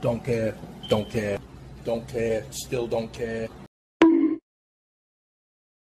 don't care, don't care, don't care, still don't care.